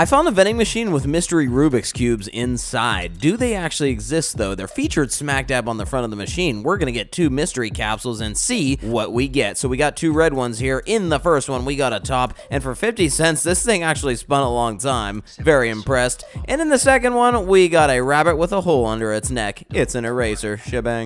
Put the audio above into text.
I found a vending machine with mystery Rubik's Cubes inside. Do they actually exist though? They're featured smack dab on the front of the machine. We're gonna get two mystery capsules and see what we get. So we got two red ones here. In the first one, we got a top, and for 50 cents, this thing actually spun a long time. Very impressed. And in the second one, we got a rabbit with a hole under its neck. It's an eraser. Shebang.